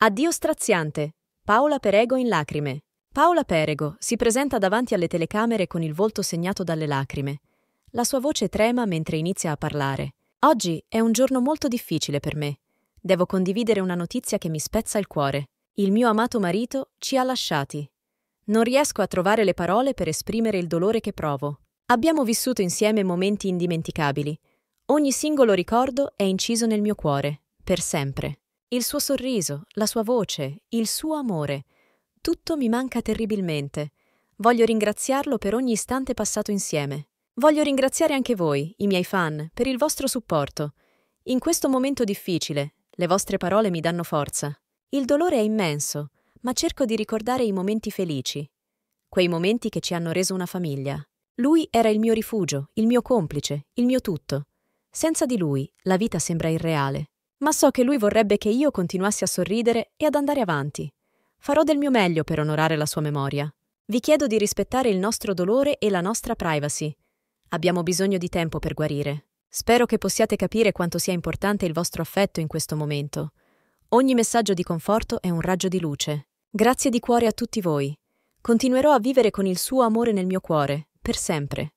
Addio straziante. Paola Perego in lacrime. Paola Perego si presenta davanti alle telecamere con il volto segnato dalle lacrime. La sua voce trema mentre inizia a parlare. Oggi è un giorno molto difficile per me. Devo condividere una notizia che mi spezza il cuore. Il mio amato marito ci ha lasciati. Non riesco a trovare le parole per esprimere il dolore che provo. Abbiamo vissuto insieme momenti indimenticabili. Ogni singolo ricordo è inciso nel mio cuore, per sempre. Il suo sorriso, la sua voce, il suo amore. Tutto mi manca terribilmente. Voglio ringraziarlo per ogni istante passato insieme. Voglio ringraziare anche voi, i miei fan, per il vostro supporto. In questo momento difficile, le vostre parole mi danno forza. Il dolore è immenso, ma cerco di ricordare i momenti felici, quei momenti che ci hanno reso una famiglia. Lui era il mio rifugio, il mio complice, il mio tutto. Senza di lui la vita sembra irreale ma so che lui vorrebbe che io continuassi a sorridere e ad andare avanti. Farò del mio meglio per onorare la sua memoria. Vi chiedo di rispettare il nostro dolore e la nostra privacy. Abbiamo bisogno di tempo per guarire. Spero che possiate capire quanto sia importante il vostro affetto in questo momento. Ogni messaggio di conforto è un raggio di luce. Grazie di cuore a tutti voi. Continuerò a vivere con il suo amore nel mio cuore, per sempre.